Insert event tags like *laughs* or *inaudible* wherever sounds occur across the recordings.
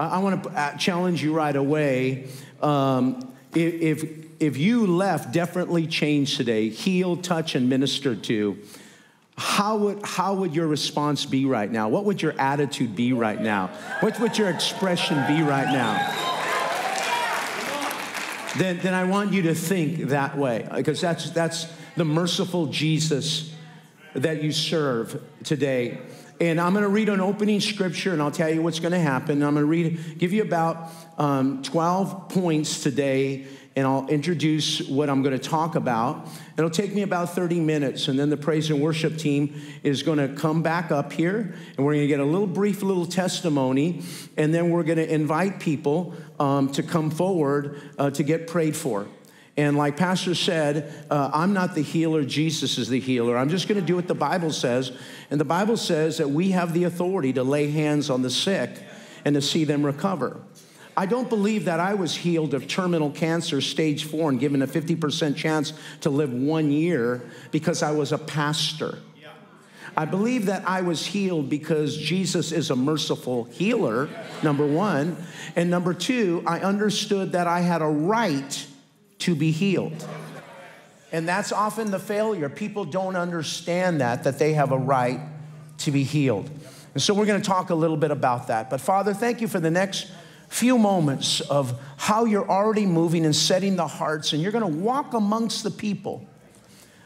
I, want to challenge you right away. Um, if, if, if you left definitely changed today, healed, touch, and ministered to, how would, how would your response be right now? What would your attitude be right now? What would your expression be right now? Then, then I want you to think that way because that's, that's the merciful Jesus that you serve today. And I'm going to read an opening scripture and I'll tell you what's going to happen. I'm going to read, give you about um, 12 points today and I'll introduce what I'm going to talk about. It'll take me about 30 minutes, and then the praise and worship team is going to come back up here, and we're going to get a little brief little testimony, and then we're going to invite people um, to come forward uh, to get prayed for. And like Pastor said, uh, I'm not the healer, Jesus is the healer. I'm just going to do what the Bible says. And the Bible says that we have the authority to lay hands on the sick and to see them recover. I don't believe that I was healed of terminal cancer, stage four, and given a 50% chance to live one year because I was a pastor. I believe that I was healed because Jesus is a merciful healer, number one. And number two, I understood that I had a right to be healed. And that's often the failure. People don't understand that, that they have a right to be healed. And so we're going to talk a little bit about that. But Father, thank you for the next few moments of how you're already moving and setting the hearts, and you're going to walk amongst the people.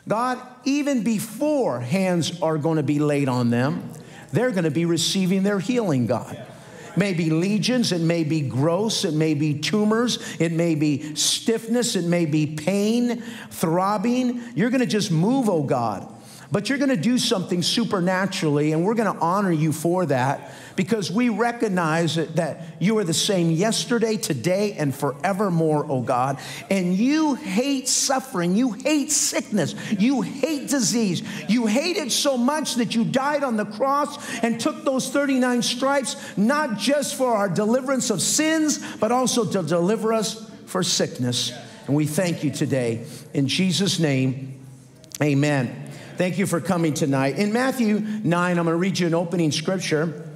God, even before hands are going to be laid on them, they're going to be receiving their healing, God. May be lesions, it may be gross, it may be tumors, it may be stiffness, it may be pain, throbbing. You're going to just move, oh God. But you're going to do something supernaturally, and we're going to honor you for that because we recognize that, you are the same yesterday, today, and forevermore, oh God. And you hate suffering, you hate sickness, you hate disease. You hate it so much that you died on the cross and took those 39 stripes, not just for our deliverance of sins, but also to deliver us for sickness. And we thank you today. In Jesus' name, amen. Thank you for coming tonight. In Matthew 9, I'm going to read you an opening scripture.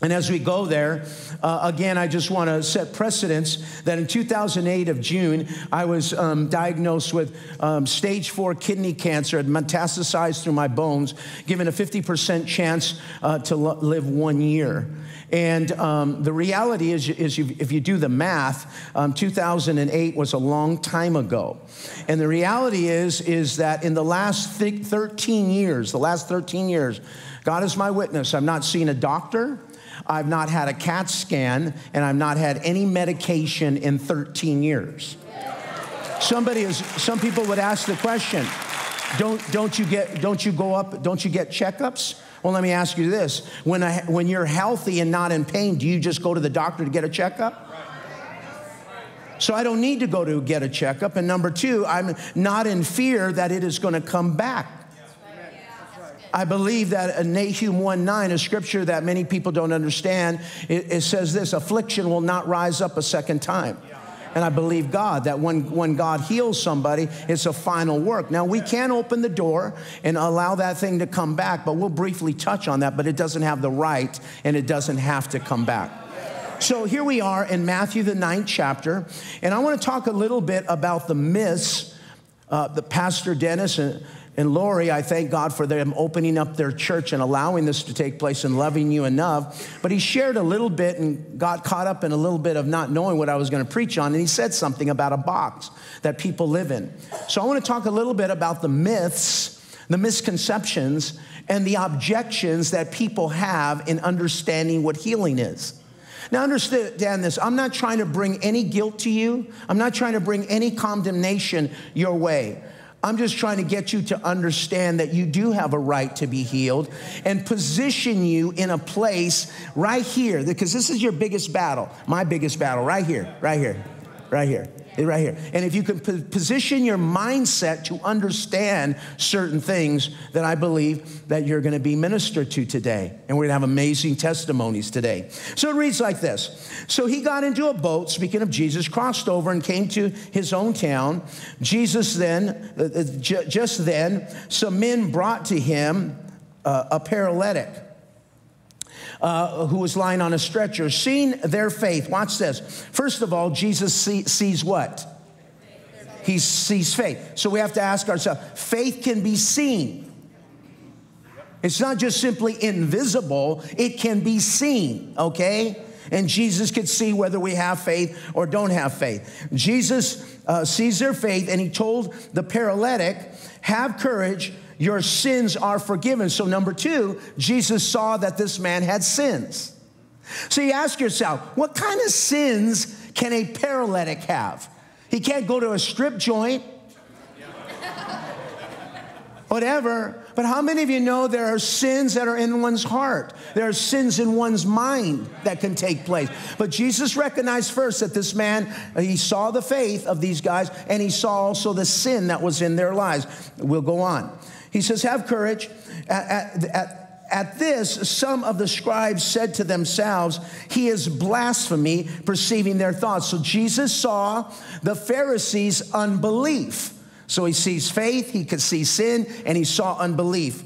And as we go there, uh, again, I just want to set precedence that in 2008 of June, I was um, diagnosed with um, stage four kidney cancer, had metastasized through my bones, given a 50% chance uh, to live one year. And um, the reality is, is if you do the math, um, 2008 was a long time ago. And the reality is, is that in the last 13 years, the last 13 years, God is my witness, I've not seen a doctor. I've not had a CAT scan, and I've not had any medication in 13 years. Somebody is, some people would ask the question, don't, don't you get, don't you go up, don't you get checkups? Well, let me ask you this. When, a, when you're healthy and not in pain, do you just go to the doctor to get a checkup? So I don't need to go to get a checkup. And number two, I'm not in fear that it is going to come back. I believe that in Nahum 1 9, a scripture that many people don't understand, it, it says this affliction will not rise up a second time. And I believe God that when, when God heals somebody, it's a final work. Now, we can open the door and allow that thing to come back, but we'll briefly touch on that, but it doesn't have the right and it doesn't have to come back. So here we are in Matthew, the ninth chapter, and I want to talk a little bit about the myths uh, that Pastor Dennis and and Lori, I thank God for them opening up their church and allowing this to take place and loving you enough. But he shared a little bit and got caught up in a little bit of not knowing what I was going to preach on. And he said something about a box that people live in. So I want to talk a little bit about the myths, the misconceptions, and the objections that people have in understanding what healing is. Now, understand this. I'm not trying to bring any guilt to you. I'm not trying to bring any condemnation your way. I'm just trying to get you to understand that you do have a right to be healed and position you in a place right here, because this is your biggest battle, my biggest battle, right here, right here, right here right here. And if you can position your mindset to understand certain things, then I believe that you're going to be ministered to today. And we're going to have amazing testimonies today. So it reads like this So he got into a boat, speaking of Jesus, crossed over and came to his own town. Jesus then, uh, uh just then, some men brought to him uh, a paralytic uh, who was lying on a stretcher. Seeing their faith, watch this. First of all, Jesus see, sees what? He sees faith. So we have to ask ourselves faith can be seen. It's not just simply invisible, it can be seen, okay? And Jesus could see whether we have faith or don't have faith. Jesus uh, sees their faith and he told the paralytic, Have courage, your sins are forgiven. So, number two, Jesus saw that this man had sins. So, you ask yourself, what kind of sins can a paralytic have? He can't go to a strip joint, *laughs* whatever. But how many of you know there are sins that are in one's heart? There are sins in one's mind that can take place. But Jesus recognized first that this man, uh, he saw the faith of these guys, and he saw also the sin that was in their lives. We'll go on. He says, Have courage. At, at, at this, some of the scribes said to themselves, He is blasphemy, perceiving their thoughts. So Jesus saw the Pharisees' unbelief. So he sees faith, he could see sin, and he saw unbelief.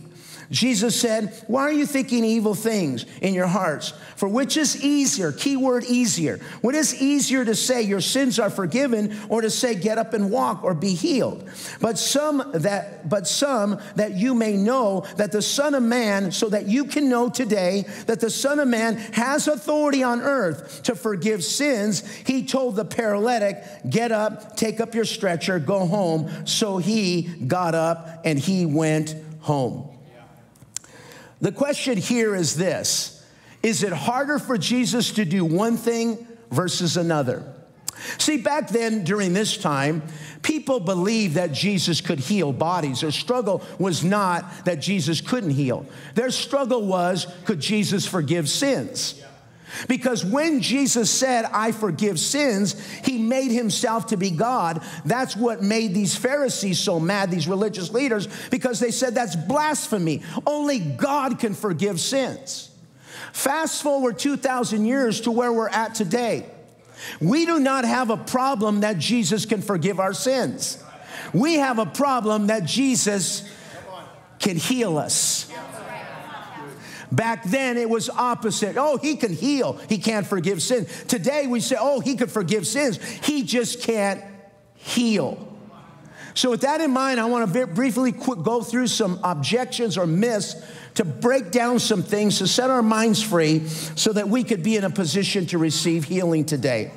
Jesus said, Why are you thinking evil things in your hearts? For which is easier? Keyword easier. What is easier to say, Your sins are forgiven, or to say, Get up and walk or be healed? But some that, but some that you may know that the Son of Man, so that you can know today that the Son of Man has authority on earth to forgive sins, he told the paralytic, Get up, take up your stretcher, go home. So he got up and he went home. The question here is this Is it harder for Jesus to do one thing versus another? See, back then during this time, people believed that Jesus could heal bodies. Their struggle was not that Jesus couldn't heal, their struggle was could Jesus forgive sins? Because when Jesus said, I forgive sins, he made himself to be God. That's what made these Pharisees so mad, these religious leaders, because they said that's blasphemy. Only God can forgive sins. Fast forward 2,000 years to where we're at today. We do not have a problem that Jesus can forgive our sins. We have a problem that Jesus can heal us. Back then it was opposite. Oh, he can heal. He can't forgive sins. Today we say, oh, he can forgive sins. He just can't heal. So, with that in mind, I want to briefly go through some objections or myths to break down some things to set our minds free so that we could be in a position to receive healing today.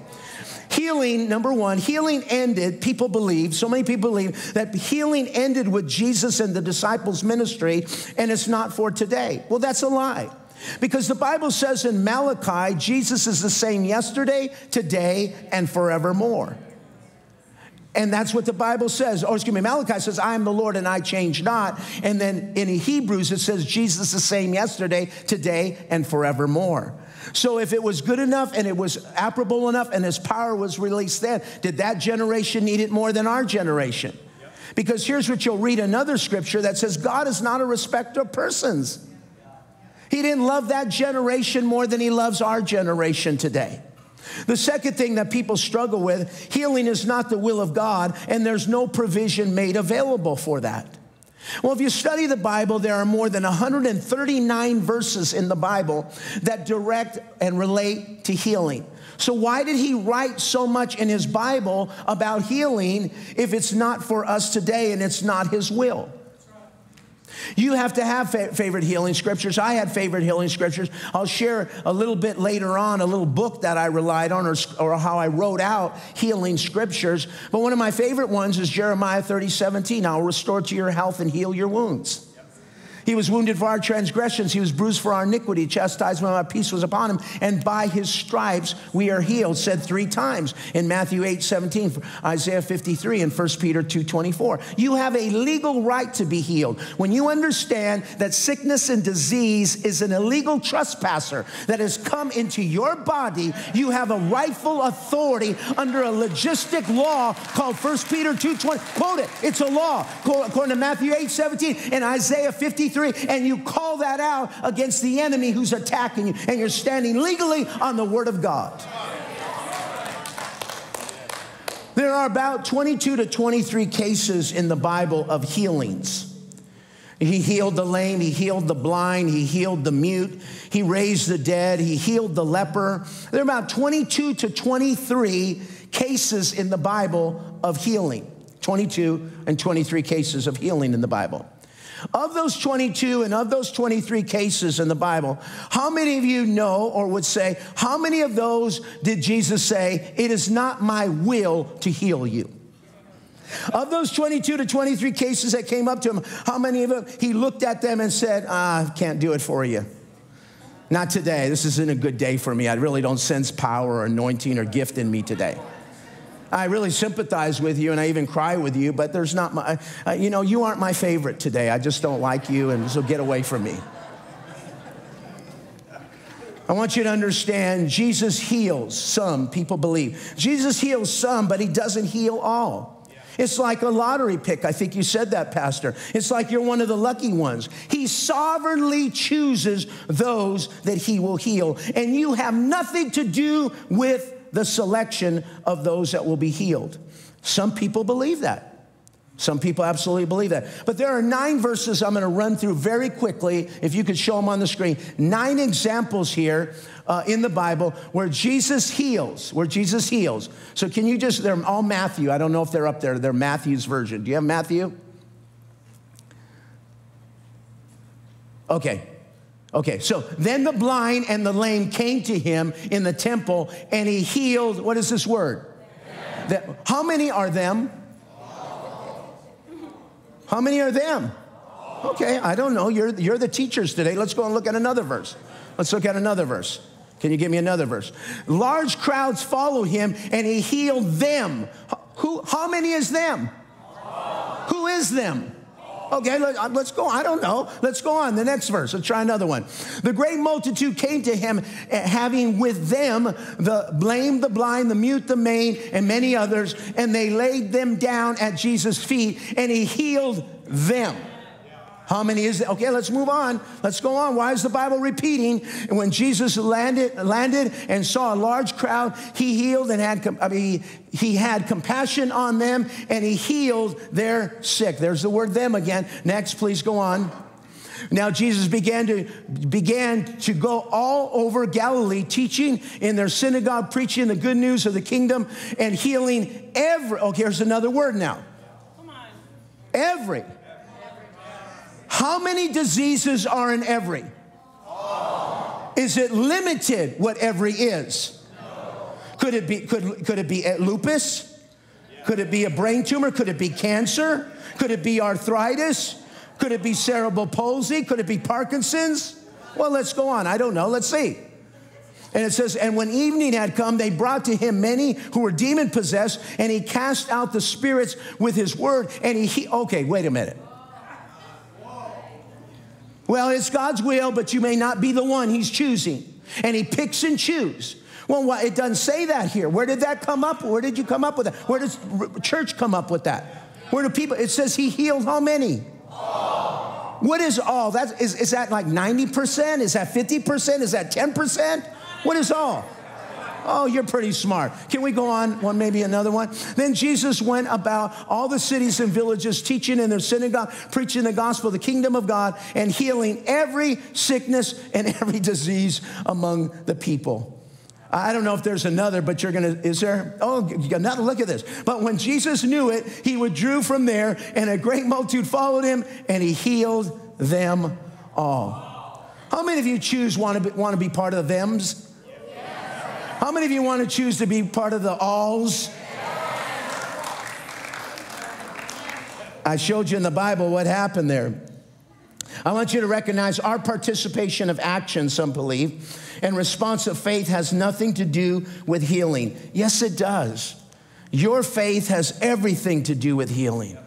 Healing, number one, healing ended, people believe, so many people believe that healing ended with Jesus and the disciples' ministry, and it's not for today. Well, that's a lie. Because the Bible says in Malachi, Jesus is the same yesterday, today, and forevermore. And that's what the Bible says. Or excuse me, Malachi says, I am the Lord and I change not. And then in Hebrews, it says, Jesus is the same yesterday, today, and forevermore. So if it was good enough and it was approbable enough and his power was released then, did that generation need it more than our generation? Because here's what you'll read another scripture that says God is not a respecter of persons. He didn't love that generation more than he loves our generation today. The second thing that people struggle with healing is not the will of God, and there's no provision made available for that. Well, if you study the Bible, there are more than 139 verses in the Bible that direct and relate to healing. So, why did he write so much in his Bible about healing if it's not for us today and it's not his will? You have to have fa- favorite healing scriptures. I had favorite healing scriptures. I'll share a little bit later on a little book that I relied on or, or how I wrote out healing scriptures. But one of my favorite ones is Jeremiah 30, 17. I'll restore to your health and heal your wounds. He was wounded for our transgressions. He was bruised for our iniquity. Chastisement of our peace was upon him. And by his stripes we are healed, said three times in Matthew 8, 17, Isaiah 53, and 1 Peter 2, 24. You have a legal right to be healed. When you understand that sickness and disease is an illegal trespasser that has come into your body, you have a rightful authority under a logistic law called 1 Peter 2, 20. Quote it. It's a law. According to Matthew 8, 17 and Isaiah 53 and you call that out against the enemy who's attacking you, and you're standing legally on the Word of God. There are about 22 to 23 cases in the Bible of healings. He healed the lame, he healed the blind, he healed the mute, he raised the dead, he healed the leper. There are about 22 to 23 cases in the Bible of healing. 22 and 23 cases of healing in the Bible. Of those 22 and of those 23 cases in the Bible, how many of you know or would say, how many of those did Jesus say, It is not my will to heal you? Of those 22 to 23 cases that came up to him, how many of them he looked at them and said, ah, I can't do it for you? Not today. This isn't a good day for me. I really don't sense power or anointing or gift in me today. I really sympathize with you and I even cry with you, but there's not my, uh, you know, you aren't my favorite today. I just don't like you, and so get away from me. I want you to understand Jesus heals some, people believe. Jesus heals some, but he doesn't heal all. It's like a lottery pick. I think you said that, Pastor. It's like you're one of the lucky ones. He sovereignly chooses those that he will heal, and you have nothing to do with the selection of those that will be healed. Some people believe that. Some people absolutely believe that. But there are nine verses I'm going to run through very quickly, if you could show them on the screen. Nine examples here uh, in the Bible where Jesus heals, where Jesus heals. So can you just, they're all Matthew. I don't know if they're up there. They're Matthew's version. Do you have Matthew? Okay. Okay, so then the blind and the lame came to him in the temple and he healed. What is this word? That, how many are them? How many are them? Okay, I don't know. You're, you're the teachers today. Let's go and look at another verse. Let's look at another verse. Can you give me another verse? Large crowds follow him and he healed them. Who, how many is them? Who is them? Okay, let, us uh, go. I don't know. Let's go on. The next verse. Let's try another one. The great multitude came to him, eh, having with them the blame, the blind, the mute, the maimed, and many others, and they laid them down at Jesus' feet, and he healed them. How many is it? Okay, let's move on. Let's go on. Why is the Bible repeating? And when Jesus landed, landed and saw a large crowd, he healed and had, I mean, he had compassion on them and he healed their sick. There's the word them again. Next, please go on. Now Jesus began to began to go all over Galilee, teaching in their synagogue, preaching the good news of the kingdom, and healing every. Okay, here's another word now. Come on. Every how many diseases are in every? All. Is it limited what every is? No. Could it be could, could it be lupus? Yeah. Could it be a brain tumor? Could it be cancer? Could it be arthritis? Could it be cerebral palsy? Could it be Parkinson's? Well, let's go on. I don't know. Let's see. And it says, and when evening had come, they brought to him many who were demon possessed, and he cast out the spirits with his word. And he, he okay, wait a minute. Well, it's God's will, but you may not be the one he's choosing. And he picks and chooses. Well, what, it doesn't say that here. Where did that come up? Where did you come up with that? Where does church come up with that? Where do people? It says he healed how many? All. What is all? That is, is that like 90%? Is that 50%? Is that 10%? What is all? Oh, you're pretty smart. Can we go on one, maybe another one? Then Jesus went about all the cities and villages, teaching in their synagogue, preaching the gospel, the kingdom of God, and healing every sickness and *laughs* every disease among the people. I don't know if there's another, but you're gonna, is there? Oh, another, look at this. But when Jesus knew it, he withdrew from there, and a great multitude followed him, and he healed them all. How many of you choose want to be, want to be part of the thems? How many of you want to choose to be part of the alls? I showed you in the Bible what happened there. I want you to recognize our participation of action, some believe, and response of faith has nothing to do with healing. Yes, it does. Your faith has everything to do with healing.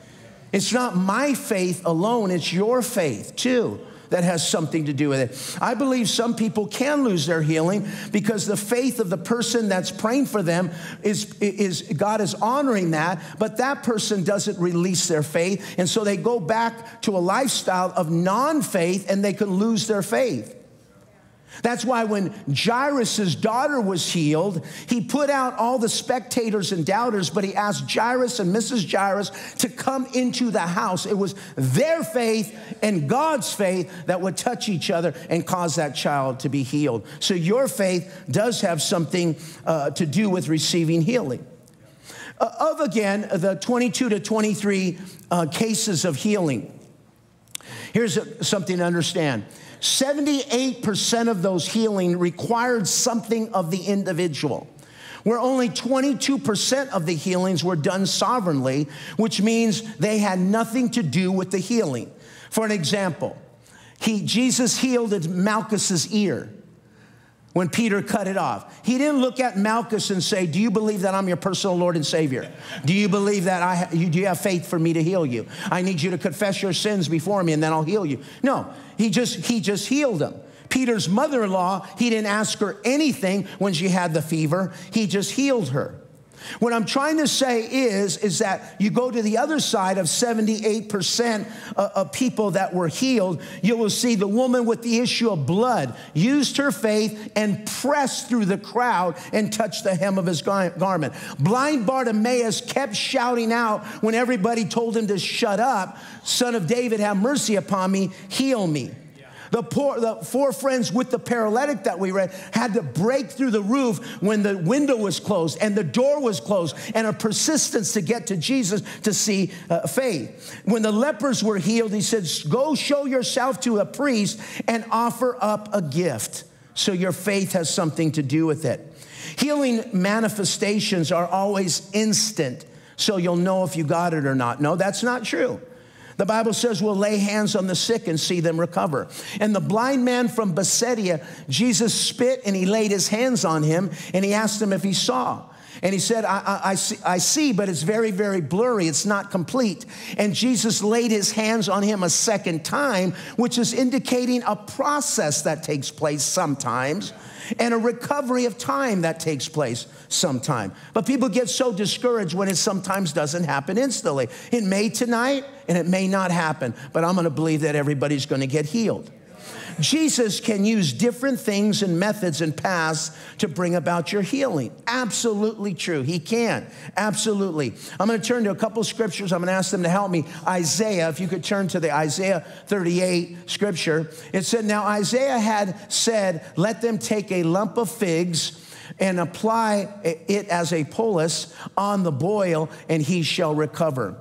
It's not my faith alone, it's your faith too that has something to do with it. I believe some people can lose their healing because the faith of the person that's praying for them is, is God is honoring that, but that person doesn't release their faith. And so they go back to a lifestyle of non faith and they can lose their faith. That's why when Jairus' daughter was healed, he put out all the spectators and doubters, but he asked Jairus and Mrs. Jairus to come into the house. It was their faith and God's faith that would touch each other and cause that child to be healed. So your faith does have something uh, to do with receiving healing. Uh, of again, the 22 to 23 uh, cases of healing. Here's something to understand 78% of those healing required something of the individual where only 22% of the healings were done sovereignly, which means they had nothing to do with the healing. For an example, he, Jesus healed Malchus's ear when Peter cut it off. He didn't look at Malchus and say, Do you believe that I'm your personal Lord and Savior? Do you believe that I, you, do you have faith for me to heal you? I need you to confess your sins before me and then I'll heal you. No, he just, he just healed him. Peter's mother in law, he didn't ask her anything when she had the fever, he just healed her. What I'm trying to say is, is that you go to the other side of 78% of people that were healed, you will see the woman with the issue of blood used her faith and pressed through the crowd and touched the hem of his garment. Blind Bartimaeus kept shouting out when everybody told him to shut up, Son of David, have mercy upon me, heal me. The, poor, the four friends with the paralytic that we read had to break through the roof when the window was closed and the door was closed, and a persistence to get to Jesus to see uh, faith. When the lepers were healed, he said, Go show yourself to a priest and offer up a gift. So your faith has something to do with it. Healing manifestations are always instant, so you'll know if you got it or not. No, that's not true. The Bible says we'll lay hands on the sick and see them recover. And the blind man from Bethsaida, Jesus spit and he laid his hands on him and he asked him if he saw. And he said, I, I, I, see, I see, but it's very, very blurry. It's not complete. And Jesus laid his hands on him a second time, which is indicating a process that takes place sometimes and a recovery of time that takes place sometime. But people get so discouraged when it sometimes doesn't happen instantly. It may tonight and it may not happen, but I'm going to believe that everybody's going to get healed. Jesus can use different things and methods and paths to bring about your healing. Absolutely true. He can. Absolutely. I'm going to turn to a couple scriptures. I'm going to ask them to help me. Isaiah, if you could turn to the Isaiah 38 scripture. It said, Now Isaiah had said, Let them take a lump of figs and apply it as a poultice on the boil, and he shall recover.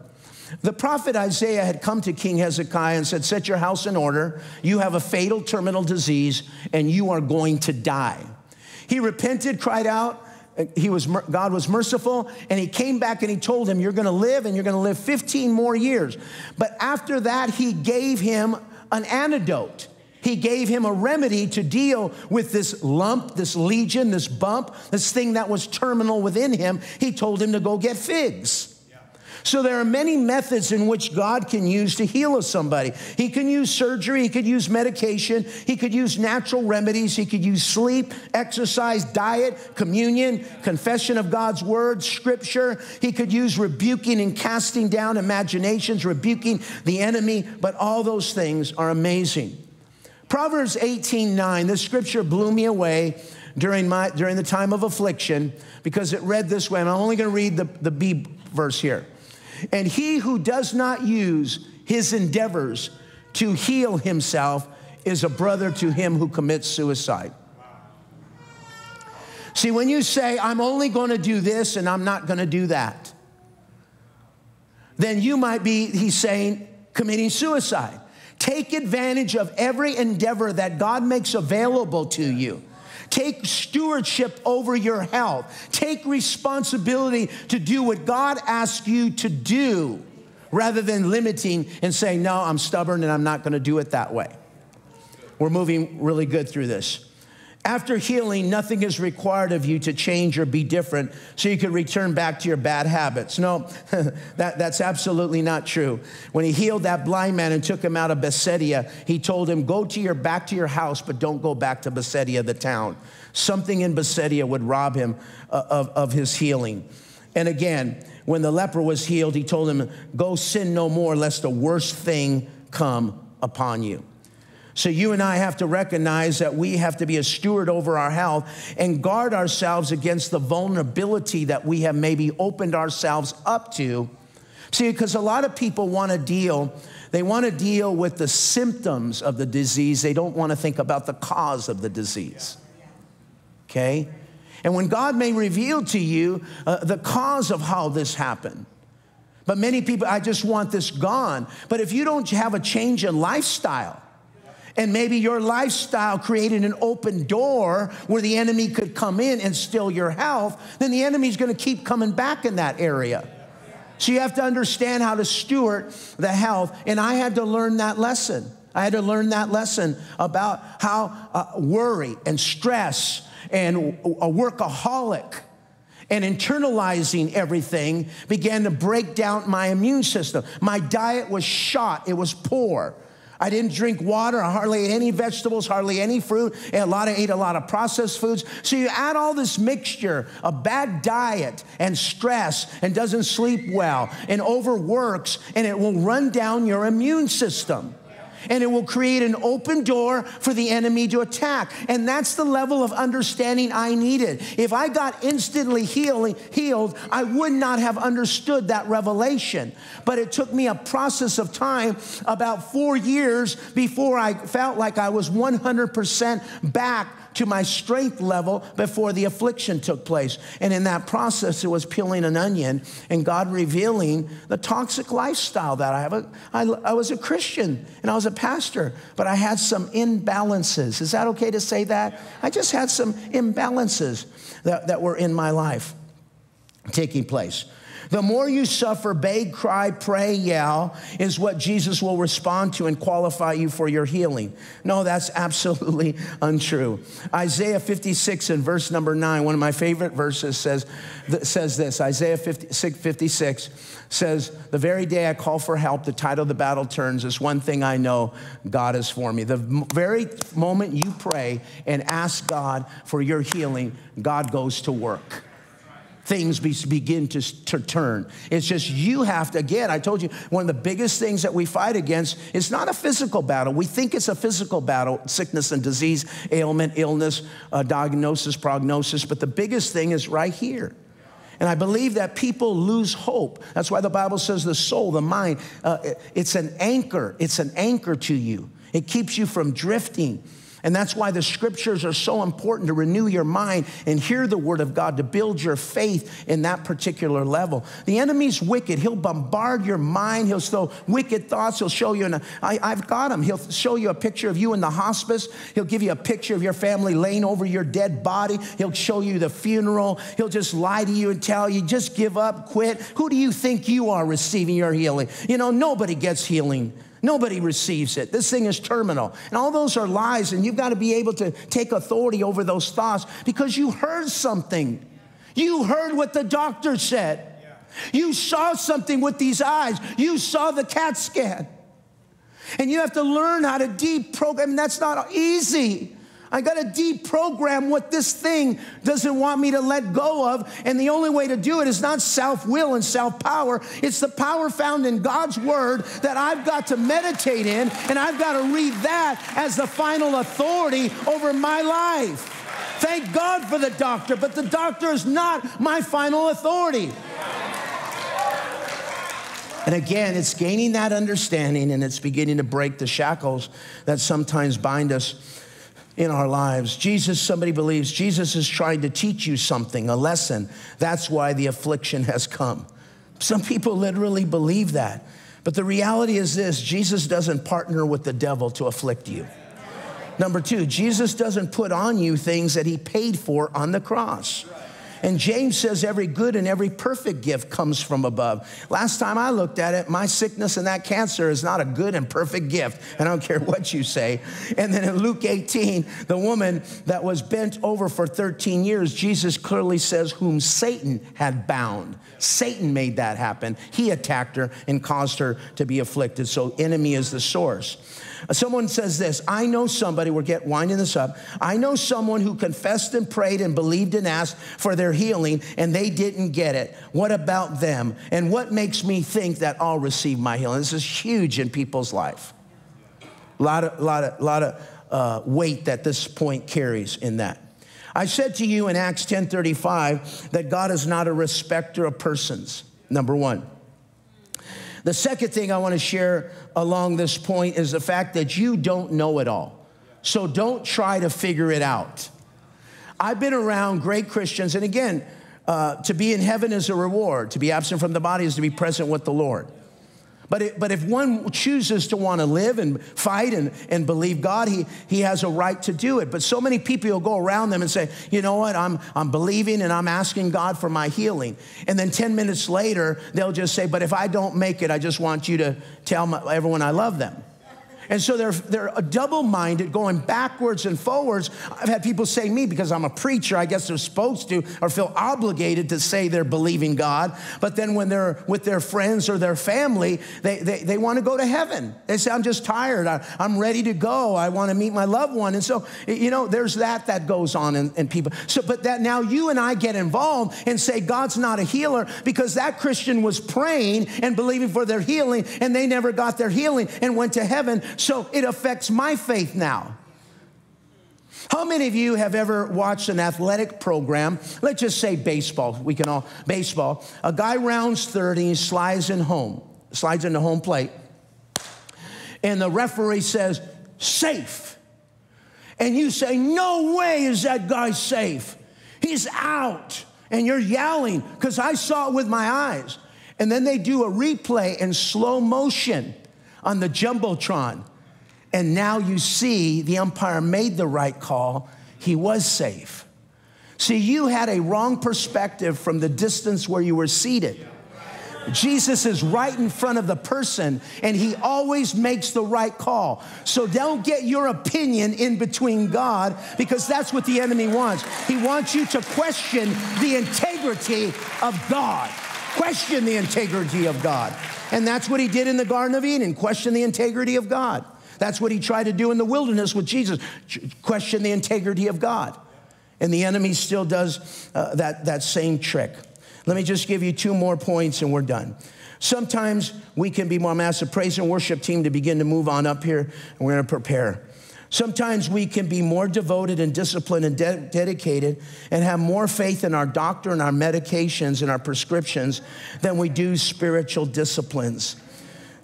The prophet Isaiah had come to King Hezekiah and said, Set your house in order. You have a fatal terminal disease and you are going to die. He repented, cried out. He was, God was merciful, and he came back and he told him, You're gonna live and you're gonna live 15 more years. But after that, he gave him an antidote. He gave him a remedy to deal with this lump, this lesion, this bump, this thing that was terminal within him. He told him to go get figs. So there are many methods in which God can use to heal somebody. He can use surgery, he could use medication, he could use natural remedies, he could use sleep, exercise, diet, communion, confession of God's word, scripture. He could use rebuking and casting down imaginations, rebuking the enemy, but all those things are amazing. Proverbs 18:9, this scripture blew me away during my during the time of affliction because it read this way. I'm only going to read the, the B verse here. And he who does not use his endeavors to heal himself is a brother to him who commits suicide. See, when you say, I'm only going to do this and I'm not going to do that, then you might be, he's saying, committing suicide. Take advantage of every endeavor that God makes available to you. Take stewardship over your health. Take responsibility to do what God asks you to do rather than limiting and saying, No, I'm stubborn and I'm not going to do it that way. We're moving really good through this. After healing, nothing is required of you to change or be different so you can return back to your bad habits. No, *laughs* that, that's absolutely not true. When he healed that blind man and took him out of Bethsaida, he told him, Go to your back to your house, but don't go back to Bethsaida, the town. Something in Bethsaida would rob him uh, of, of his healing. And again, when the leper was healed, he told him, Go sin no more, lest the worst thing come upon you. So you and I have to recognize that we have to be a steward over our health and guard ourselves against the vulnerability that we have maybe opened ourselves up to. See, because a lot of people want to deal, they want to deal with the symptoms of the disease. They don't want to think about the cause of the disease. Okay? And when God may reveal to you uh, the cause of how this happened, but many people, I just want this gone. But if you don't have a change in lifestyle, and maybe your lifestyle created an open door where the enemy could come in and steal your health, then the enemy's gonna keep coming back in that area. So you have to understand how to steward the health. And I had to learn that lesson. I had to learn that lesson about how uh, worry and stress and a workaholic and internalizing everything began to break down my immune system. My diet was shot, it was poor. I didn't drink water. I hardly ate any vegetables, hardly any fruit. A lot of, ate a lot of processed foods. So you add all this mixture of bad diet and stress and doesn't sleep well and overworks, and it will run down your immune system and it will create an open door for the enemy to attack. And that's the level of understanding I needed. If I got instantly healing, healed, I would not have understood that revelation. But it took me a process of time, about four years before I felt like I was 100% back to my strength level before the affliction took place. And in that process, it was peeling an onion and God revealing the toxic lifestyle that I have. I, I was a Christian and I was a pastor, but I had some imbalances. Is that okay to say that? I just had some imbalances that, that were in my life taking place. The more you suffer, beg, cry, pray, yell, is what Jesus will respond to and qualify you for your healing. No, that's *laughs* absolutely untrue. Isaiah 56 and verse number 9, one of my favorite verses says, says this Isaiah 56, 56 says, The very day I call for help, the tide of the battle turns. This one thing I know God is for me. The very moment you pray and ask God for your healing, God goes to work things be, begin to, to turn. It's just you have to, again, I told you, one of the biggest things that we fight against is not a physical battle. We think it's a physical battle, sickness and disease, ailment, illness, uh, diagnosis, prognosis, but the biggest thing is right here. And I believe that people lose hope. That's why the Bible says the soul, the mind, uh, it's an anchor. It's an anchor to you. It keeps you from drifting. And that's why the scriptures are so important to renew your mind and hear the word of God to build your faith in that particular level. The enemy's wicked. He'll bombard your mind. He'll throw wicked thoughts. He'll show you, I've got him. He'll show you a picture of you in the hospice. He'll give you a picture of your family laying over your dead body. He'll show you the funeral. He'll just lie to you and tell you, just give up, quit. Who do you think you are receiving your healing? You know, nobody gets healing Nobody receives it. This thing is terminal. And all those are lies, and you've got to be able to take authority over those thoughts because you heard something. You heard what the doctor said. You saw something with these eyes. You saw the CAT scan. And you have to learn how to deprogram. That's not easy. I got to deprogram what this thing doesn't want me to let go of. And the only way to do it is not self will and self power, it's the power found in God's word that I've got to meditate in, and I've got to read that as the final authority over my life. Thank God for the doctor, but the doctor is not my final authority. And again, it's gaining that understanding and it's beginning to break the shackles that sometimes bind us in our lives. Jesus, somebody believes Jesus is trying to teach you something, a lesson. That's why the affliction has come. Some people literally believe that. But the reality is this Jesus doesn't partner with the devil to afflict you. Number two, Jesus doesn't put on you things that he paid for on the cross. And James says every good and every perfect gift comes from above. Last time I looked at it, my sickness and that cancer is not a good and perfect gift. I don't care what you say. And then in Luke 18, the woman that was bent over for 13 years, Jesus clearly says, whom Satan had bound. Satan made that happen. He attacked her and caused her to be afflicted. So, enemy is the source. Someone says this I know somebody, we're get winding this up. I know someone who confessed and prayed and believed and asked for their healing and they didn't get it. What about them? And what makes me think that I'll receive my healing? This is huge in people's life. A lot of, lot of, lot of uh, weight that this point carries in that. I said to you in Acts 10:35 that God is not a respecter of persons. Number one. The second thing I want to share along this point is the fact that you don't know it all. So don't try to figure it out. I've been around great Christians, and again, uh, to be in heaven is a reward. To be absent from the body is to be present with the Lord. But, it, but if one chooses to want to live and fight and, and believe God, he, he has a right to do it. But so many people will go around them and say, you know what, I'm, I'm believing and I'm asking God for my healing. And then 10 minutes later, they'll just say, but if I don't make it, I just want you to tell my, everyone I love them. And so they're, they're double minded, going backwards and forwards. I've had people say me, because I'm a preacher, I guess they're supposed to or feel obligated to say they're believing God. But then when they're with their friends or their family, they, they, they want to go to heaven. They say, I'm just tired. I, am ready to go. I want to meet my loved one. And so, you know, there's that that goes on in, in people. So, but that now you and I get involved and say, God's not a healer because that Christian was praying and believing for their healing and they never got their healing and went to heaven. So it affects my faith now. How many of you have ever watched an athletic program? Let's just say baseball. We can all baseball. A guy rounds 30, slides in home, slides into home plate, and the referee says, safe. And you say, No way is that guy safe. He's out. And you're yelling because I saw it with my eyes. And then they do a replay in slow motion on the Jumbotron. And now you see the umpire made the right call. He was safe. See, you had a wrong perspective from the distance where you were seated. Jesus is right in front of the person and he always makes the right call. So don't get your opinion in between God because that's what the enemy wants. He wants you to question the integrity of God. Question the integrity of God. And that's what he did in the Garden of Eden question the integrity of God. That's what he tried to do in the wilderness with Jesus, question the integrity of God. And the enemy still does uh, that, that same trick. Let me just give you two more points and we're done. Sometimes we can be more massive praise and worship team to begin to move on up here, and we're going to prepare. Sometimes we can be more devoted and disciplined and de- dedicated and have more faith in our doctor and our medications and our prescriptions than we do spiritual disciplines.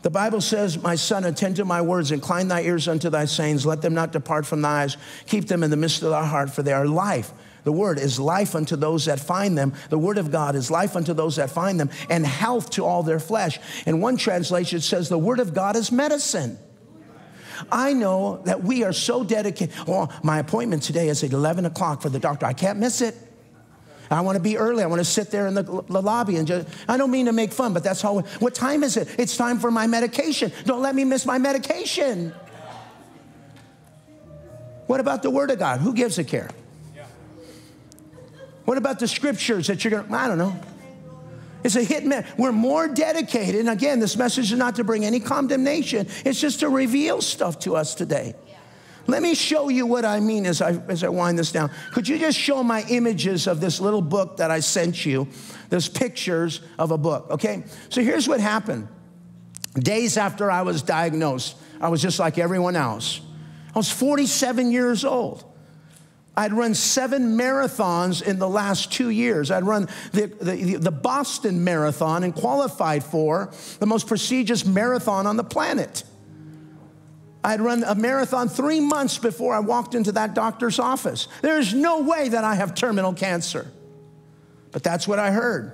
The Bible says, My son, attend to my words, incline thy ears unto thy sayings, let them not depart from thy eyes, keep them in the midst of thy heart, for they are life. The word is life unto those that find them. The word of God is life unto those that find them, and health to all their flesh. In one translation, says, The word of God is medicine. I know that we are so dedicated. Oh, my appointment today is at 11 o'clock for the doctor. I can't miss it. I want to be early. I want to sit there in the, the, lobby and just, I don't mean to make fun, but that's how, what time is it? It's time for my medication. Don't let me miss my medication. What about the Word of God? Who gives a care? What about the scriptures that you're going to, I don't know. It's a hit man. We're more dedicated. And again, this message is not to bring any condemnation, it's just to reveal stuff to us today. Let me show you what I mean as I, as I wind this down. Could you just show my images of this little book that I sent you? There's pictures of a book, okay? So here's what happened. Days after I was diagnosed, I was just like everyone else. I was 47 years old. I'd run seven marathons in the last two years. I'd run the, the, the, Boston Marathon and qualified for the most prestigious marathon on the planet. I'd run a marathon three months before I walked into that doctor's office. There's no way that I have terminal cancer. But that's what I heard.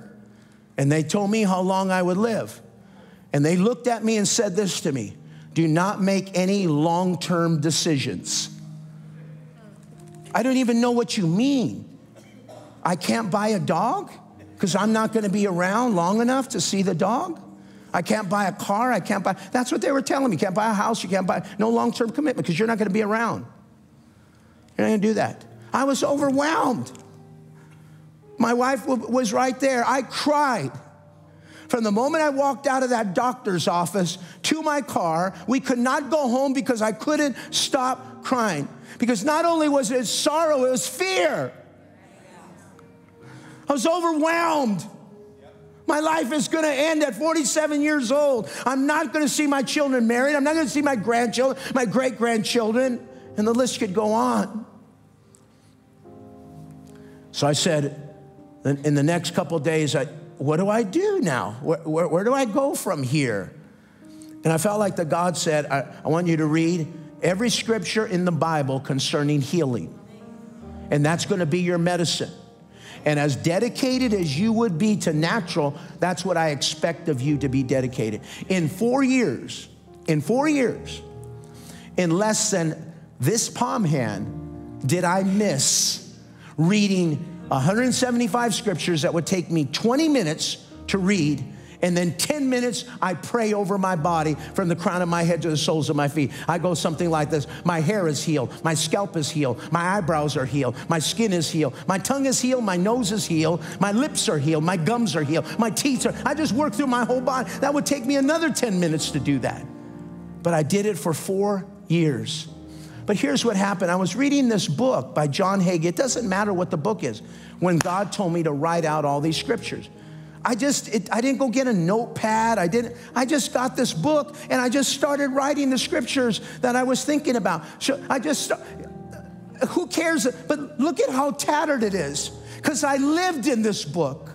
And they told me how long I would live. And they looked at me and said this to me do not make any long term decisions. I don't even know what you mean. I can't buy a dog because I'm not going to be around long enough to see the dog. I can't buy a car. I can't buy. That's what they were telling me. You can't buy a house. You can't buy no long term commitment because you're not going to be around. You're not going to do that. I was overwhelmed. My wife was right there. I cried. From the moment I walked out of that doctor's office to my car, we could not go home because I couldn't stop crying. Because not only was it sorrow, it was fear. I was overwhelmed. My life is going to end at 47 years old. I'm not going to see my children married. I'm not going to see my grandchildren, my great grandchildren, and the list could go on. So I said, in the next couple days, I, what do I do now? Where, where, where, do I go from here? And I felt like the God said, I, I want you to read every scripture in the Bible concerning healing. And that's going to be your medicine. And as dedicated as you would be to natural, that's what I expect of you to be dedicated. In four years, in four years, in less than this palm hand, did I miss reading 175 scriptures that would take me 20 minutes to read and then 10 minutes I pray over my body from the crown of my head to the soles of my feet. I go something like this My hair is healed, my scalp is healed, my eyebrows are healed, my skin is healed, my tongue is healed, my nose is healed, my lips are healed, my gums are healed, my teeth are. I just work through my whole body. That would take me another 10 minutes to do that. But I did it for four years. But here's what happened. I was reading this book by John Hagee. It doesn't matter what the book is, when God told me to write out all these scriptures. I just, it, I didn't go get a notepad. I didn't, I just got this book and I just started writing the scriptures that I was thinking about. So I just, who cares? But look at how tattered it is because I lived in this book.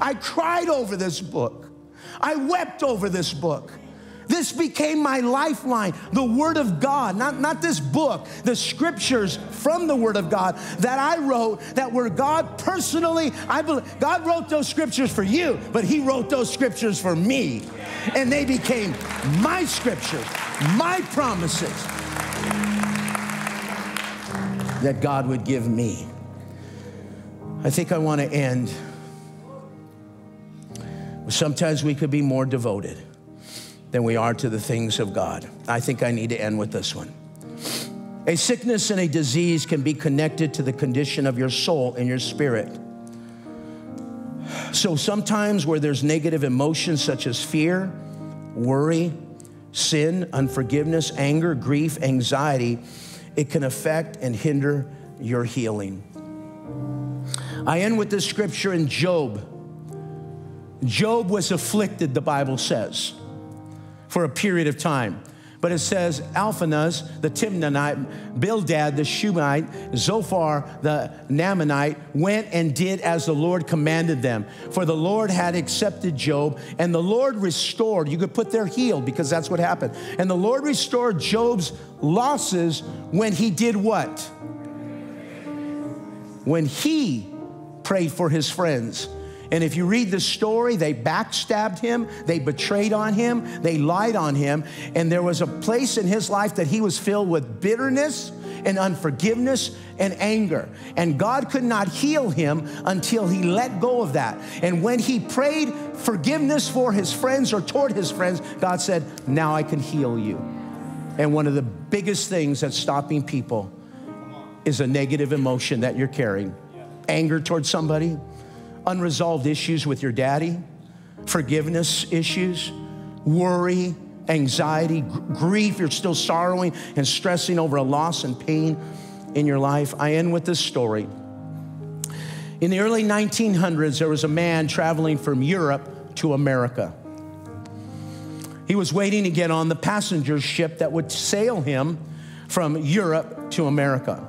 I cried over this book. I wept over this book. This became my lifeline, the Word of God, not, not this book, the scriptures from the Word of God that I wrote that were God personally, I believe God wrote those scriptures for you, but He wrote those scriptures for me. And they became my scriptures, my promises that God would give me. I think I want to end. Sometimes we could be more devoted than we are to the things of God. I think I need to end with this one. A sickness and a disease can be connected to the condition of your soul and your spirit. So sometimes where there's negative emotions such as fear, worry, sin, unforgiveness, anger, grief, anxiety, it can affect and hinder your healing. I end with this scripture in Job. Job was afflicted, the Bible says for a period of time. But it says Elphanaz, the Temanite, Bildad, the Shuhite, Zophar, the Naamathite, went and did as the Lord commanded them. For the Lord had accepted Job, and the Lord restored. You could put their healed because that's what happened. And the Lord restored Job's losses when he did what? When he prayed for his friends. And if you read the story, they backstabbed him, they betrayed on him, they lied on him, and there was a place in his life that he was filled with bitterness and unforgiveness and anger. And God could not heal him until he let go of that. And when he prayed forgiveness for his friends or toward his friends, God said, Now I can heal you. And one of the biggest things that's stopping people is a negative emotion that you're carrying anger towards somebody unresolved issues with your daddy, forgiveness issues, worry, anxiety, grief, you're still sorrowing and stressing over a loss and pain in your life. I end with this story. In the early 1900s, there was a man traveling from Europe to America. He was waiting to get on the passenger ship that would sail him from Europe to America.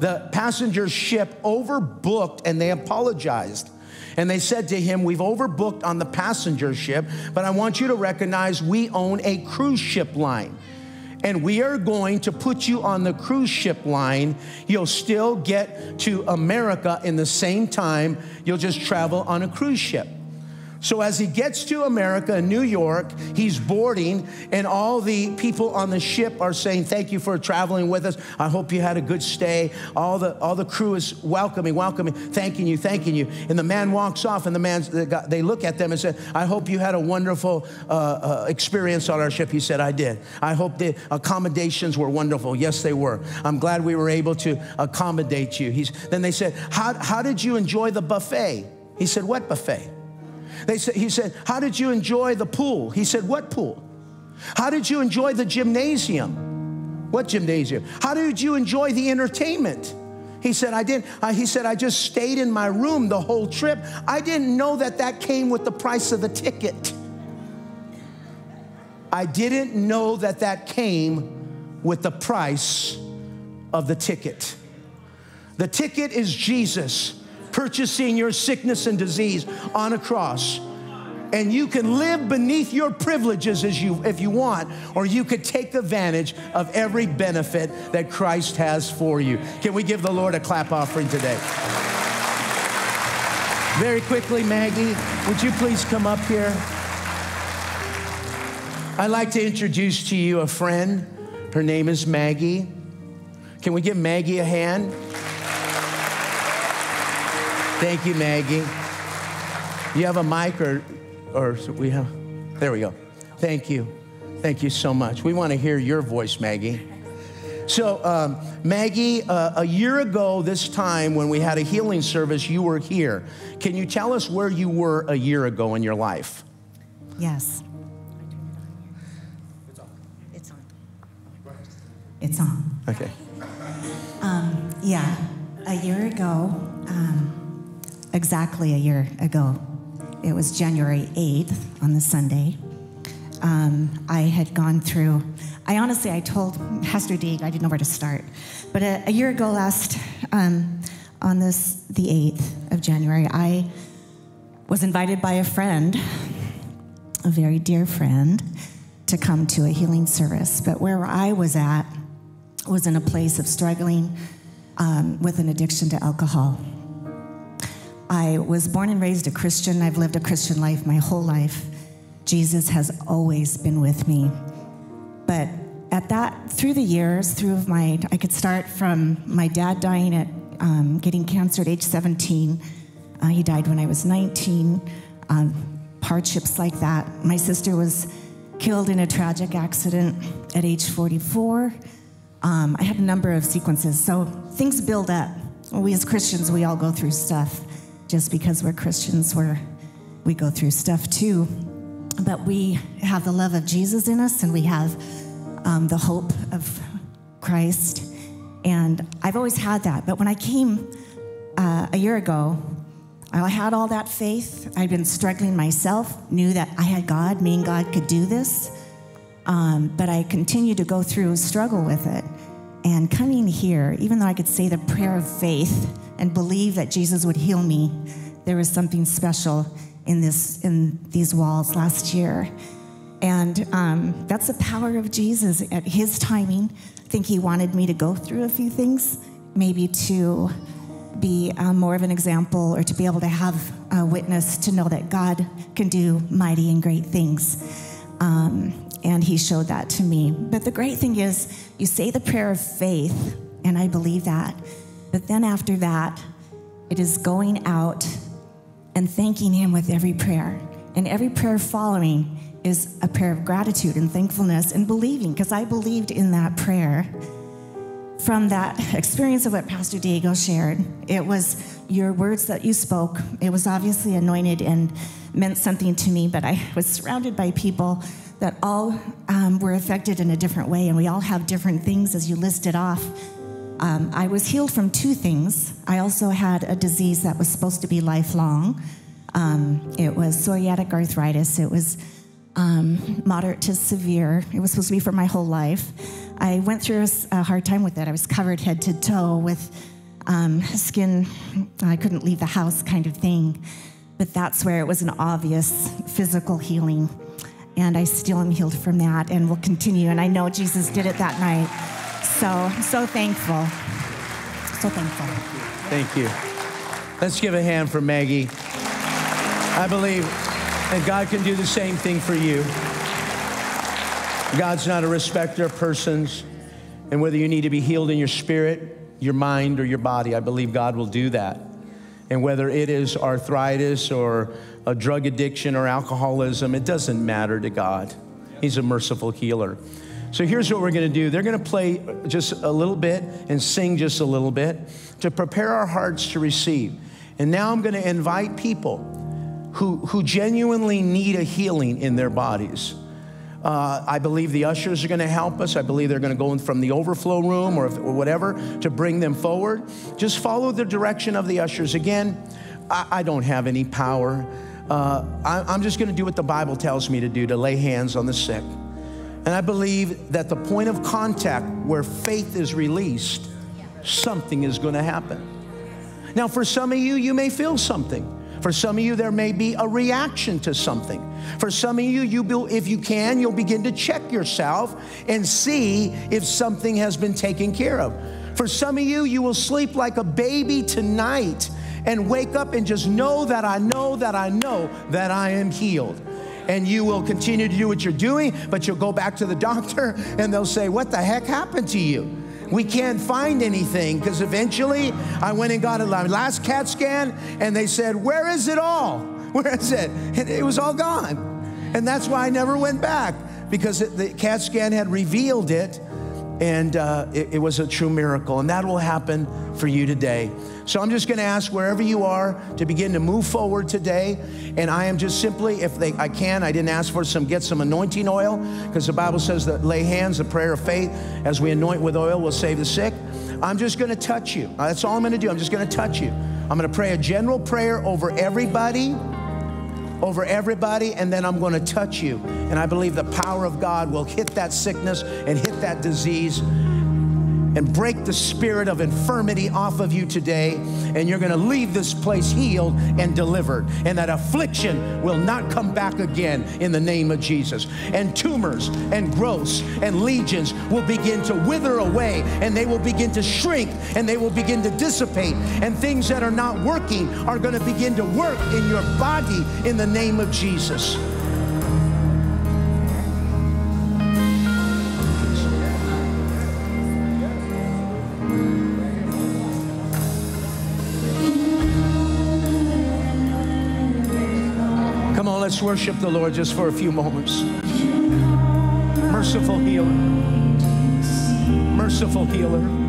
The passenger ship overbooked and they apologized. And they said to him, We've overbooked on the passenger ship, but I want you to recognize we own a cruise ship line. And we are going to put you on the cruise ship line. You'll still get to America in the same time. You'll just travel on a cruise ship. So as he gets to America, New York, he's boarding, and all the people on the ship are saying, "Thank you for traveling with us. I hope you had a good stay." All the all the crew is welcoming, welcoming, thanking you, thanking you. And the man walks off, and the man they look at them and say, "I hope you had a wonderful uh, uh, experience on our ship." He said, "I did. I hope the accommodations were wonderful. Yes, they were. I'm glad we were able to accommodate you." He's, then they said, "How how did you enjoy the buffet?" He said, "What buffet?" They said, he said, How did you enjoy the pool? He said, What pool? How did you enjoy the gymnasium? What gymnasium? How did you enjoy the entertainment? He said, I didn't, uh, he said, I just stayed in my room the whole trip. I didn't know that that came with the price of the ticket. I didn't know that that came with the price of the ticket. The ticket is Jesus purchasing your sickness and disease on a cross. And you can live beneath your privileges as you, if you want, or you could take advantage of every benefit that Christ has for you. Can we give the Lord a clap offering today? Very quickly, Maggie, would you please come up here? I'd like to introduce to you a friend. Her name is Maggie. Can we give Maggie a hand? Thank you, Maggie. You have a mic or, or we have? There we go. Thank you. Thank you so much. We want to hear your voice, Maggie. So, um, Maggie, uh, a year ago, this time when we had a healing service, you were here. Can you tell us where you were a year ago in your life? Yes. It's on. It's on. It's on. Okay. Um, yeah, a year ago, um, exactly a year ago. It was January 8th on the Sunday. Um, I had gone through, I honestly, I told Pastor Deeg, I didn't know where to start. But a, a year ago last, um, on this, the 8th of January, I was invited by a friend, a very dear friend, to come to a healing service. But where I was at was in a place of struggling um, with an addiction to alcohol. I was born and raised a Christian. I've lived a Christian life my whole life. Jesus has always been with me. But at that, through the years, through my, I could start from my dad dying at um, getting cancer at age 17. Uh, he died when I was 19. Um, hardships like that. My sister was killed in a tragic accident at age 44. Um, I had a number of sequences. So things build up. We as Christians, we all go through stuff just because we're Christians, we're, we go through stuff too. But we have the love of Jesus in us and we have um, the hope of Christ. And I've always had that. But when I came uh, a year ago, I had all that faith. I'd been struggling myself, knew that I had God, me and God could do this. Um, but I continued to go through a struggle with it. And coming here, even though I could say the prayer of faith, and believe that Jesus would heal me, there was something special in this in these walls last year. And um, that's the power of Jesus at his timing. I think he wanted me to go through a few things, maybe to be um, more of an example or to be able to have a witness to know that God can do mighty and great things. Um, and he showed that to me. But the great thing is, you say the prayer of faith, and I believe that. But then after that, it is going out and thanking Him with every prayer. And every prayer following is a prayer of gratitude and thankfulness and believing, because I believed in that prayer. From that experience of what Pastor Diego shared, it was your words that you spoke. It was obviously anointed and meant something to me, but I was surrounded by people that all um, were affected in a different way, and we all have different things as you listed off um, I was healed from two things. I also had a disease that was supposed to be lifelong. Um, it was psoriatic arthritis. It was um, moderate to severe. It was supposed to be for my whole life. I went through a, hard time with it. I was covered head to toe with um, skin, I couldn't leave the house kind of thing. But that's where it was an obvious physical healing. And I still am healed from that and will continue. And I know Jesus did it that night. So I'm so thankful. So thankful. Thank you. Let's give a hand for Maggie. I believe that God can do the same thing for you. God's not a respecter of persons. And whether you need to be healed in your spirit, your mind, or your body, I believe God will do that. And whether it is arthritis or a drug addiction or alcoholism, it doesn't matter to God. He's a merciful healer. So here's what we're going to do. They're going to play just a little bit and sing just a little bit to prepare our hearts to receive. And now I'm going to invite people who, who genuinely need a healing in their bodies. Uh, I believe the ushers are going to help us. I believe they're going to go in from the overflow room or, if, or whatever to bring them forward. Just follow the direction of the ushers. Again, I, I don't have any power. Uh, I, I'm just going to do what the Bible tells me to do to lay hands on the sick. And I believe that the point of contact where faith is released, something is going to happen. Now, for some of you, you may feel something. For some of you, there may be a reaction to something. For some of you, you if you can, you'll begin to check yourself and see if something has been taken care of. For some of you, you will sleep like a baby tonight and wake up and just know that I know that I know that I am healed and you will continue to do what you're doing, but you'll go back to the *laughs* doctor and they'll say, What the heck happened to you? We can't find anything because eventually I went and got a last CAT scan and they said, Where is it all? *laughs* Where is it? And it was all gone. And that's why I never went back because the CAT scan had revealed it and uh, it, it was a true miracle. And that will happen for you today. So I'm just going to ask wherever you are to begin to move forward today. And I am just simply, if they, I can, I didn't ask for some, get some anointing oil because the Bible says that lay hands, the prayer of faith, as we anoint with oil, will save the sick. I'm just going to touch you. That's all I'm going to do. I'm just going to touch you. I'm going to pray a general prayer over everybody over everybody, and then I'm going to touch you. And I believe the power of God will hit that sickness and hit that disease and break the spirit of infirmity off of you today. And you're going to leave this place healed and delivered. And that affliction will not come back again in the name of Jesus. And tumors and growths and lesions will begin to wither away and they will begin to shrink and they will begin to dissipate. And things that are not working are going to begin to work in your body in the name of Jesus. Let's worship the Lord just for a few moments. Merciful healer. Merciful healer.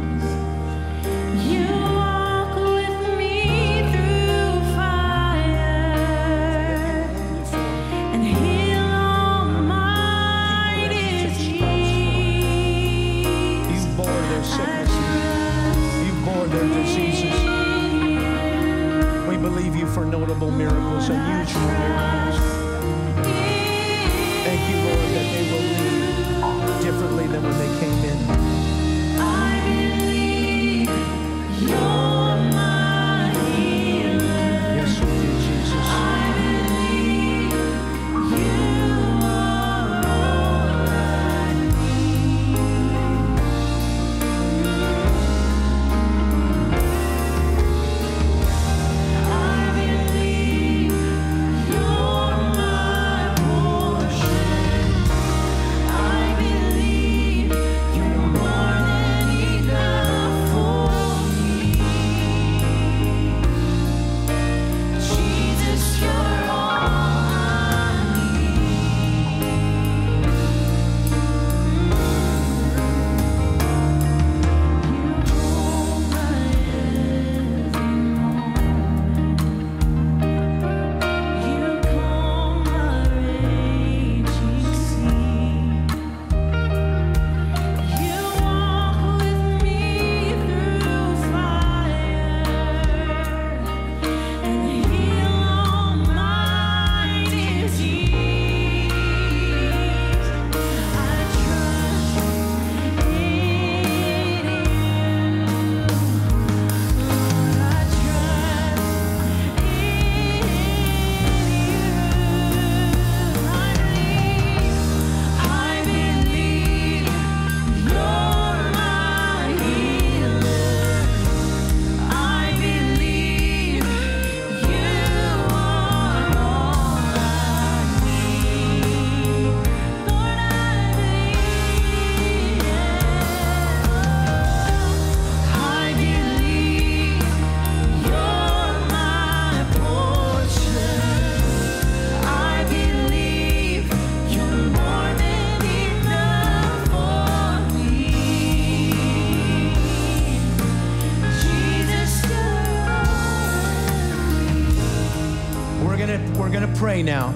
Pray now.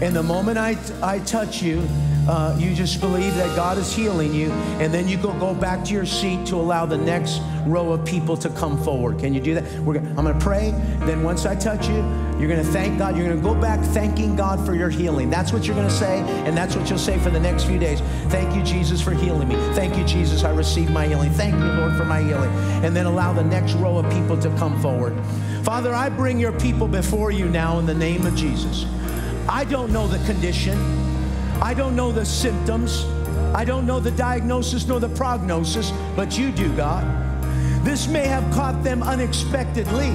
And the moment I I touch you, uh, you just believe that God is healing you, and then you go, go back to your seat to allow the next row of people to come forward. Can you do that? We're gonna, I'm going to pray. Then once I touch you, you're going to thank God. You're going to go back thanking God for your healing. That's what you're going to say, and that's what you'll say for the next few days. Thank you, Jesus, for healing me. Thank you, Jesus, I received my healing. Thank you, Lord, for my healing. And then allow the next row of people to come forward. Father, I bring your people before you now in the name of Jesus. I don't know the condition. I don't know the symptoms. I don't know the diagnosis nor the prognosis, but you do, God. This may have caught them unexpectedly,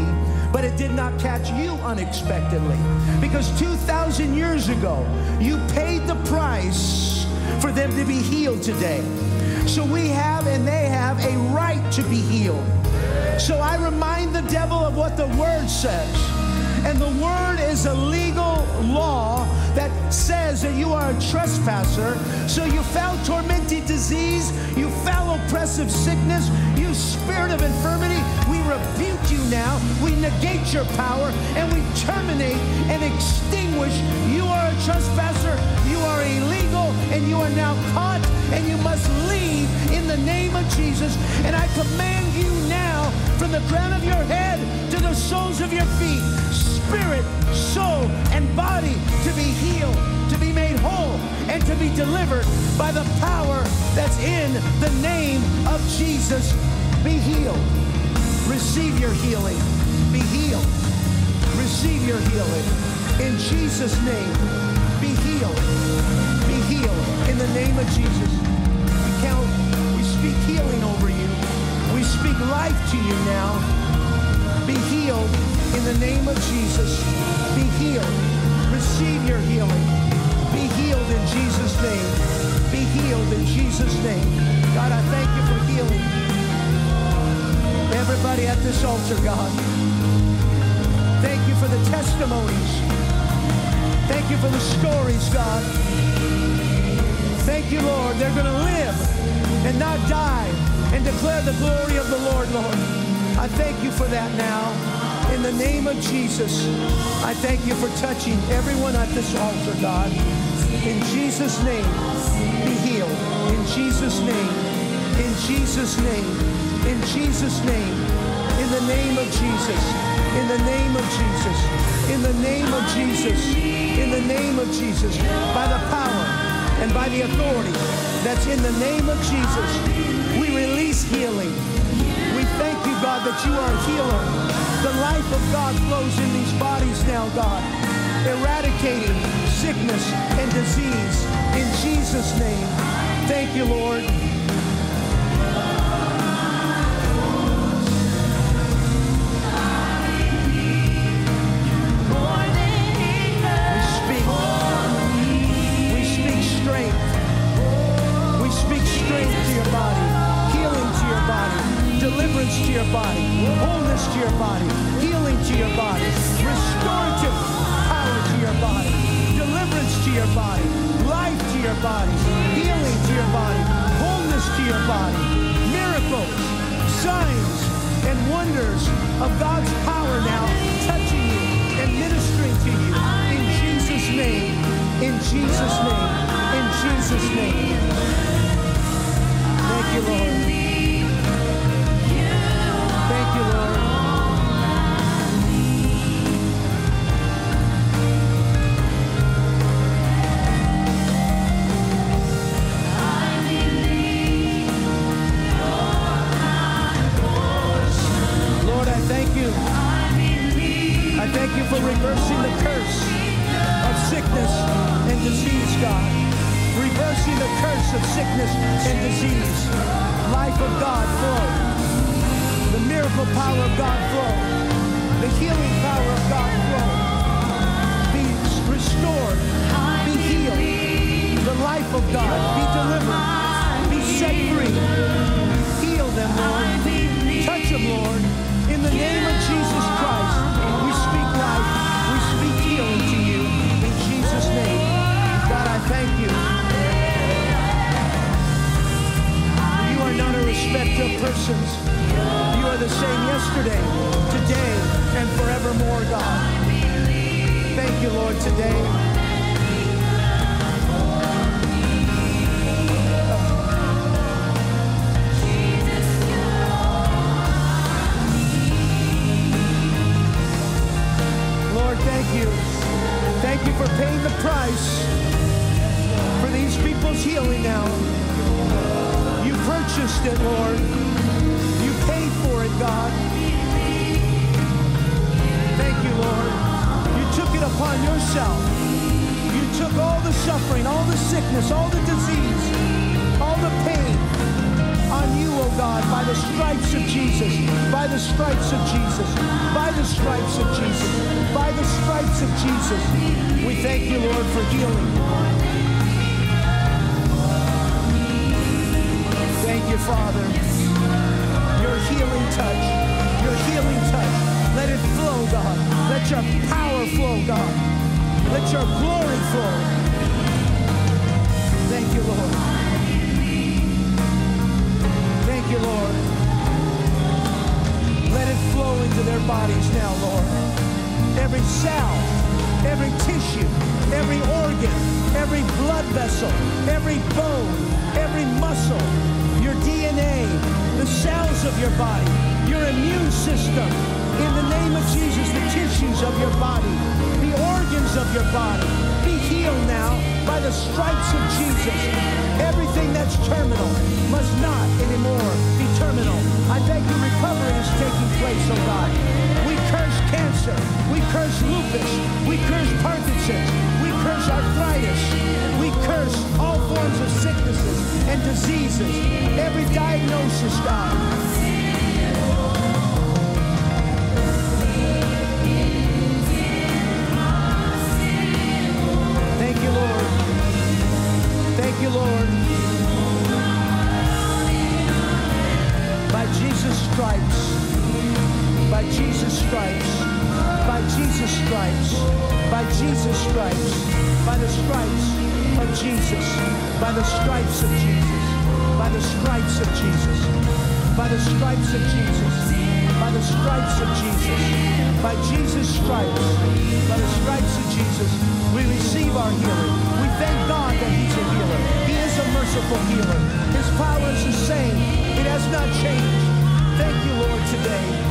but it did not catch you unexpectedly. Because 2,000 years ago, you paid the price for them to be healed today. So we have and they have a right to be healed. So I remind the devil of what the word says. And the word is a legal law says that you are a trespasser. So you foul tormented disease, you foul oppressive sickness, you spirit of infirmity, we rebuke you now. We negate your power and we terminate and extinguish. You are a trespasser, you are illegal, and you are now caught, and you must leave in the name of Jesus. And I command you now from the crown of your head to the soles of your feet, spirit, soul, and body to be healed, to be made whole, and to be delivered by the power that's in the name of Jesus. Be healed. Receive your healing. Be healed. Receive your healing. In Jesus' name, be healed. Be healed. In the name of Jesus. We count, we speak healing over you. We speak life to you now. Be healed in the name of Jesus. Be healed. Receive your healing. Be healed in Jesus' name. Be healed in Jesus' name. God, I thank you for healing. Everybody at this altar, God. Thank you for the testimonies. Thank you for the stories, God. Thank you, Lord. They're going to live and not die and declare the glory of the Lord, Lord. I thank you for that now. In the name of Jesus, I thank you for touching everyone at this altar, God. In Jesus' name, be healed. In Jesus' name. In Jesus' name. In Jesus' name. In the name of Jesus. In the name of Jesus. In the name of Jesus. In the name of Jesus. By the power and by the authority that's in the name of Jesus, we release healing. Thank you, God, that you are a healer. The life of God flows in these bodies now, God, eradicating sickness and disease in Jesus' name. Thank you, Lord. Body, life to your body, healing to your body, wholeness to your body, miracles, signs, and wonders of God's power now touching you and ministering to you in Jesus' name, in Jesus' name, in Jesus' name. Thank you, Lord. Thank you, Lord. Lord, of God flow. The miracle power of God flow. The healing power of God flow. Be restored. Be healed. The life of God. Be delivered. Be set free. Heal them, Lord. Touch them, Lord. In the name of Jesus Christ, we speak life. We speak healing to you. In Jesus' name. God, I thank you. You respect of persons. You are the same yesterday, today, and forevermore, God. Thank you, Lord, today. Lord, thank you. Thank you for paying the price for these people's healing now. Purchased it, Lord. You paid for it, God. Thank you, Lord. You took it upon yourself. You took all the suffering, all the sickness, all the disease, all the pain on you, oh God, by the stripes of Jesus, by the stripes of Jesus, by the stripes of Jesus, by the stripes of Jesus. We thank you, Lord, for healing. You, Father. Your healing touch, your healing touch. Let it flow, God. Let your power flow, God. Let your glory flow. Thank you, Lord. Thank you, Lord. Let it flow into their bodies now, Lord. Every cell, every tissue, every organ, every blood vessel, every bone, every muscle, DNA, the cells of your body, your immune system. In the name of Jesus, the tissues of your body, the organs of your body, be healed now by the stripes of Jesus. Everything that's terminal must not anymore be terminal. I beg you, recovery is taking place, oh God. We curse cancer. We curse lupus. We curse Parkinson's. We curse arthritis. We curse all forms of sicknesses and diseases. Every diagnosis, God. Thank you, Lord. Thank you, Lord. By Jesus' stripes, by Jesus' stripes, by Jesus' stripes, by Jesus' stripes, by the stripes of Jesus, by the stripes of Jesus, by the stripes of Jesus, by the stripes of Jesus, by the stripes of Jesus, by Jesus' stripes, by the stripes of Jesus, we receive our healing. We thank God that He's a healer. He is a merciful healer. His power is the same. It has not changed. Thank you, Lord, today.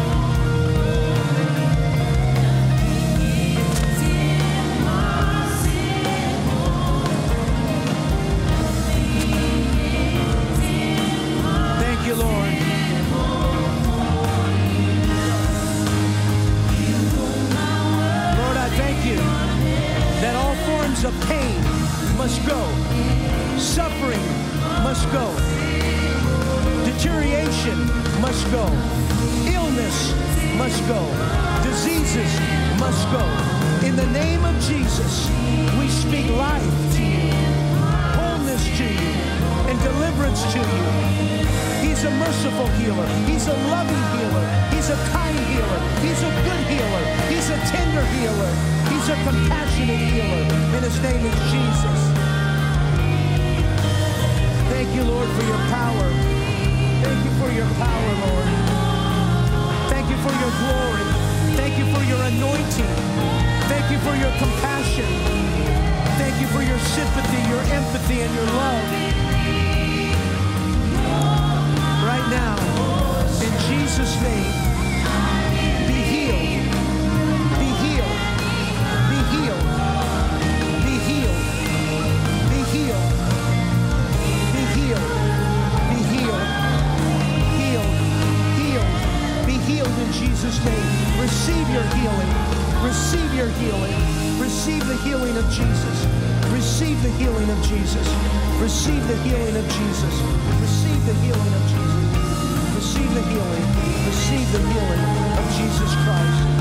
Of pain must go, suffering must go, deterioration must go, illness must go, diseases must go. In the name of Jesus, we speak life to you, wholeness to you, and deliverance to you. He's a merciful healer. He's a loving healer. He's a kind healer. He's a good healer. He's a tender healer. He's a compassionate healer. And his name is Jesus. Thank you, Lord, for your power. Thank you for your power, Lord. Thank you for your glory. Thank you for your anointing. Thank you for your compassion. Thank you for your sympathy, your empathy, and your love. Right now, in Jesus' name, your healing. Receive the healing of Jesus. Receive the healing of Jesus. Receive the healing of Jesus. Receive the healing of Jesus. Receive the healing. Receive the healing of Jesus Christ.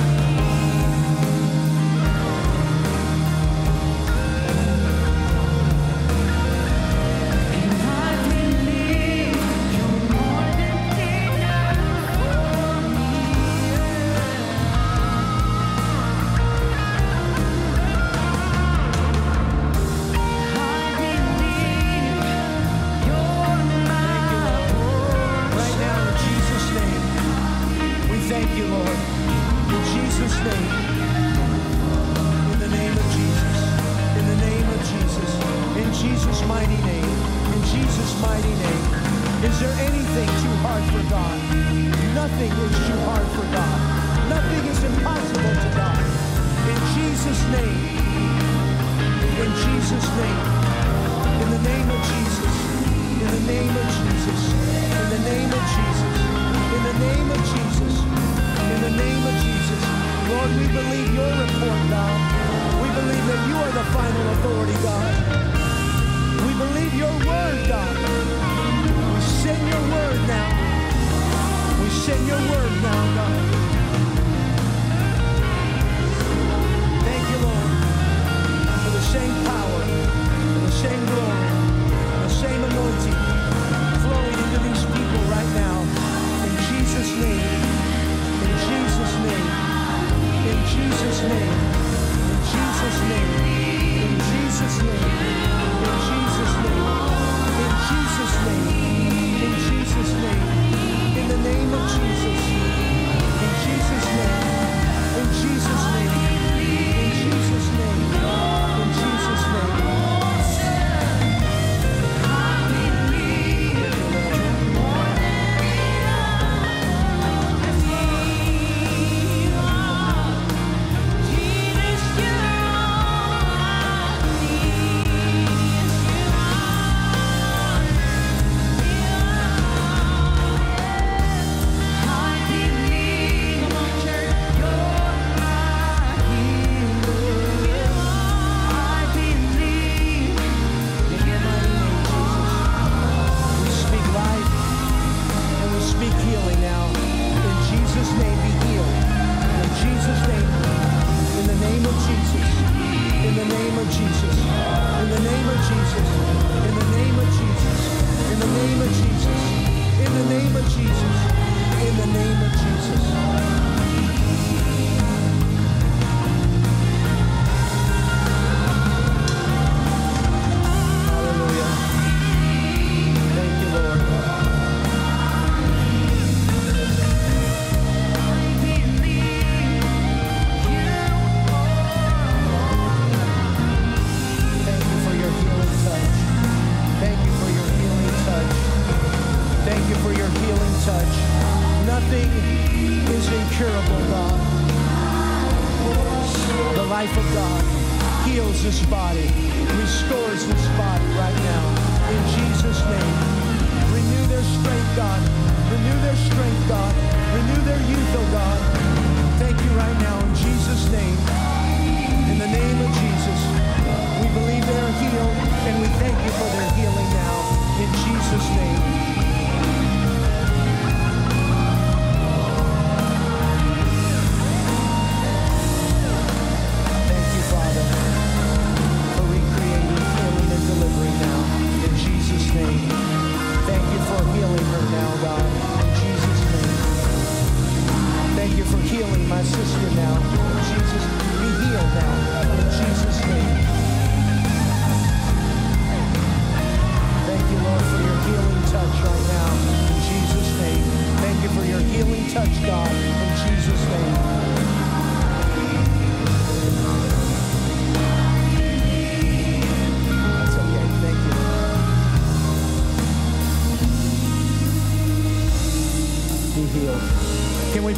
Life of God heals this body, restores this body right now. In Jesus' name. Renew their strength, God. Renew their strength, God. Renew their youth, oh God. Thank you right now in Jesus' name. In the name of Jesus, we believe they are healed, and we thank you for their healing now. In Jesus' name.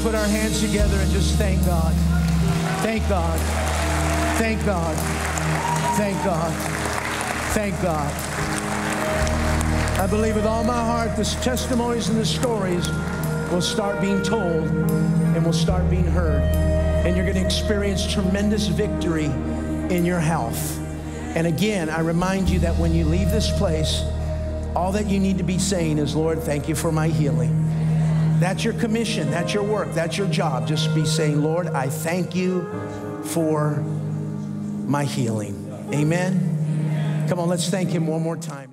Put our hands together and just thank God? Thank God. Thank God. Thank God. Thank God. I believe with all my heart the testimonies and the stories will start being told and will start being heard. And you're going to experience tremendous victory in your health. And again, I remind you that when you leave this place, all that you need to be saying is, Lord, thank you for my healing. That's your commission, that's your work, that's your job. Just be saying, Lord, I thank you for my healing. Amen. Come on, let's thank him one more time.